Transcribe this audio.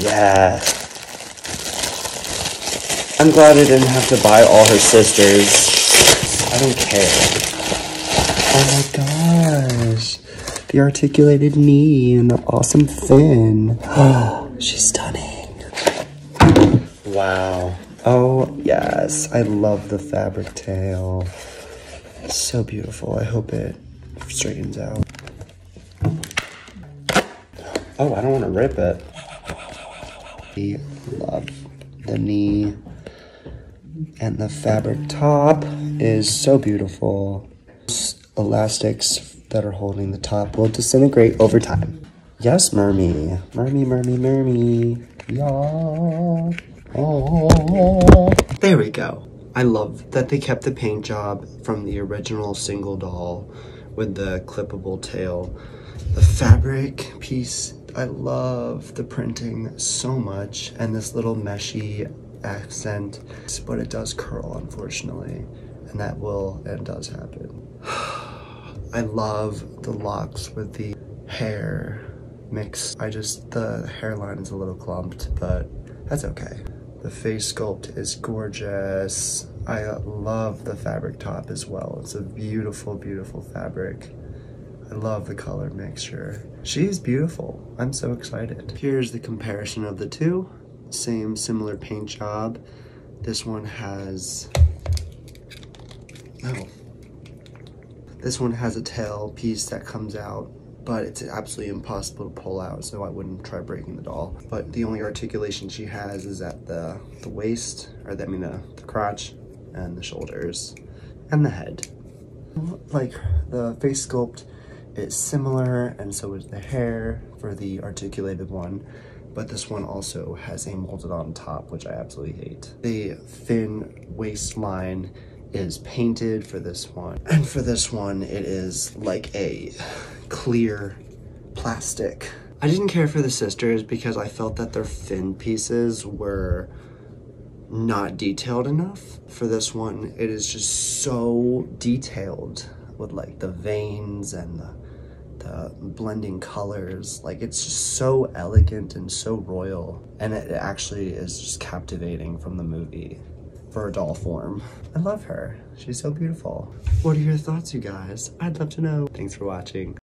Yes. I'm glad I didn't have to buy all her sisters. I don't care. Oh my gosh. The articulated knee and the awesome fin. Oh, she's stunning. Wow. Oh, yes. I love the fabric tail. So beautiful. I hope it straightens out. Oh, I don't want to rip it. I love the knee. And the fabric top is so beautiful. Elastics that are holding the top will disintegrate over time. Yes, Mermy. Mermy, Mermy, Mermy. Yeah. Oh. There we go. I love that they kept the paint job from the original single doll with the clippable tail. The fabric piece, I love the printing so much and this little meshy accent, but it does curl unfortunately, and that will and does happen. I love the locks with the hair mix. I just, the hairline is a little clumped, but that's okay. The face sculpt is gorgeous. I love the fabric top as well. It's a beautiful, beautiful fabric. I love the color mixture. She's beautiful. I'm so excited. Here's the comparison of the two. Same similar paint job. This one has, oh, this one has a tail piece that comes out, but it's absolutely impossible to pull out, so I wouldn't try breaking the doll. But the only articulation she has is at the, the waist, or the, I mean the, the crotch, and the shoulders, and the head. Like, the face sculpt is similar, and so is the hair for the articulated one but this one also has a molded on top, which I absolutely hate. The thin waistline is painted for this one. And for this one, it is like a clear plastic. I didn't care for the sisters because I felt that their fin pieces were not detailed enough. For this one, it is just so detailed with like the veins and the the blending colors. Like it's just so elegant and so royal. And it actually is just captivating from the movie for a doll form. I love her. She's so beautiful. What are your thoughts, you guys? I'd love to know. Thanks for watching.